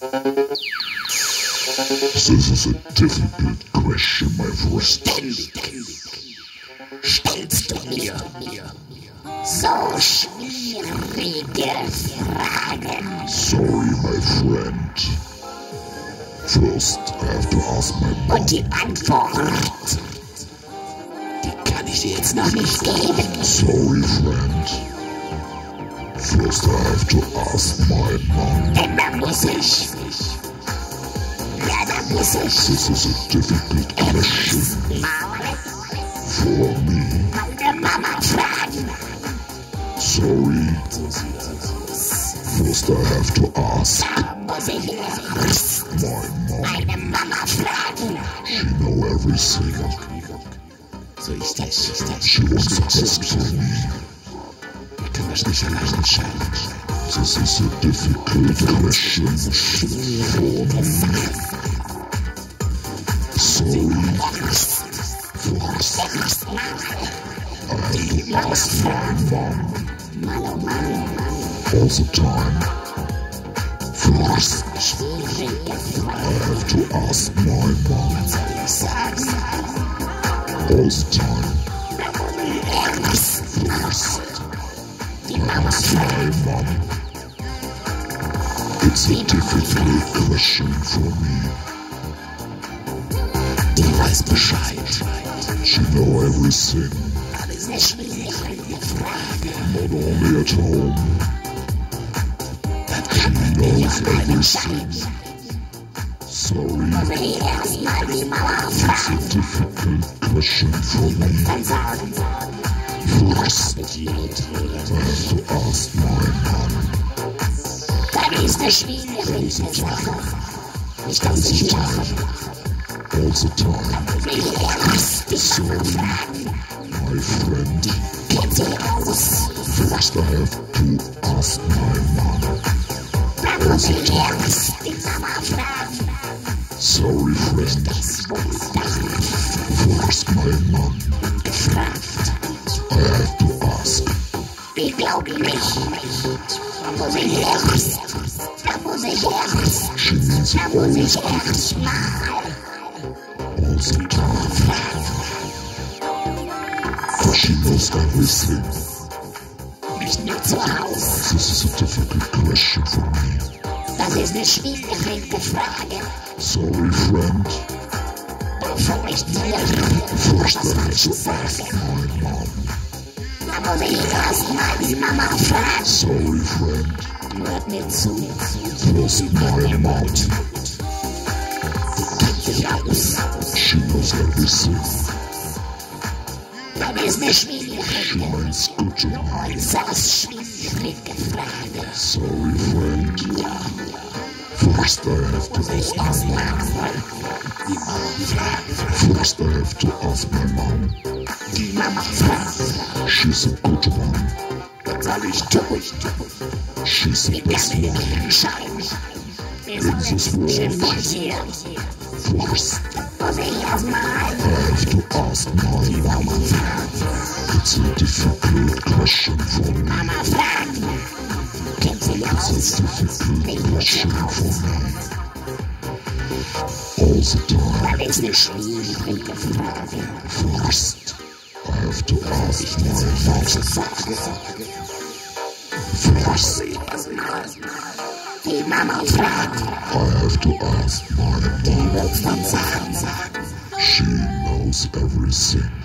This is a difficult question, my. Ständig stellst du mir so schwierige Fragen. Sorry, my friend. First, I have to ask my mom. Und die Antwort, die kann ich dir jetzt noch nicht geben. Sorry, friend. First, I have to ask my mom. Muss ich. Ja, da muss ich. This is a difficult question for me. meine Mama fragen. Sorry. First, I have to ask Da muss ich erst my mom. meine Mama fragen. She know everything. So ist das, ist das. She wants the best for me. Ich kann das nicht allein entscheiden. This is a difficult question for me. First, I have to ask my mom. All the time. First, I have to ask my mom. All the time. Die Mama Ask my mom. It's a difficult question for me. die weiß Bescheid. She know everything. Alles eine schwierige Frage. Not only at home. She knows everything. Sorry. Will ich erstmal die Mama It's a difficult question for me. Dann sagen, First, ich mit I have to ask my mom nie jesteśmy innych złych. Jestem widziałem. All the time. Sorry, my friend. First I have to ask my mom. All the time. Sorry, friend. First my mom. I have to ask. Be global, muss ich erst. Da erst. She means Da erst mal all the time. But she knows everything. nicht nur zu Hause. This is a difficult question for me. Das ist eine schwierige Frage. Sorry, friend. Bevor ich dir First, was I have Falsches Mama Vegas, is Mama Fred. Sorry, friend. Let me zu. Plus in meinem Mund. Kennt sich aus. Schönes Wissen. Dann ist eine schwierige Scheiß Sorry, friend. Ja. First I have to off my mom. First I have to off my mom. Die Mama fragt. She's a good one. Was soll ich tun? She's Ich best one. In this world, first, I have to ask my mom. It's a difficult question for me. Mama It's a difficult question for me. All the time. Das ist eine schwierige Frage. First, I have to ask my mom. Falsche Frage. First, Die Mama fragt. I have to ask my mom. Die sagen. She knows everything.